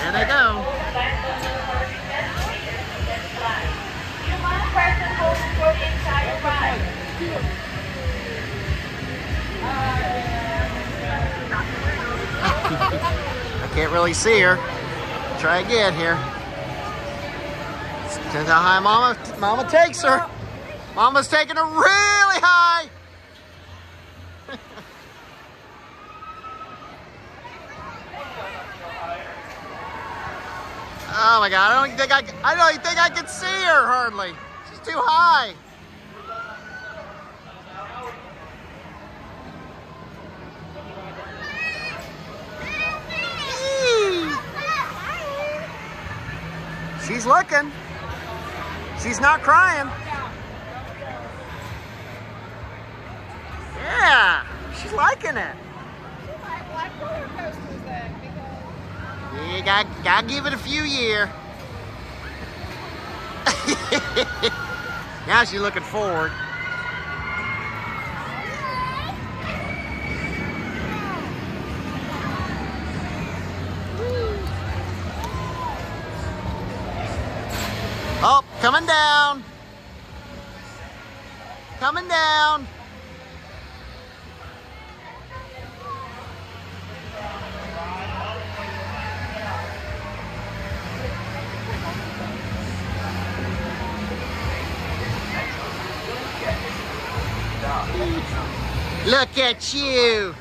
There they go. Hold the back button on the front of your tent to be your tent flag. You must press and hold it for the entire ride. I can't really see her. Try again here. Depends how high Mama Mama takes her. Mama's taking her really high. Oh my God! I don't think I I don't think I can see her hardly. She's too high. She's looking. She's not crying. Yeah, she's liking it. You got, got to give it a few year. now she's looking forward. Oh, coming down. Coming down. Look at you.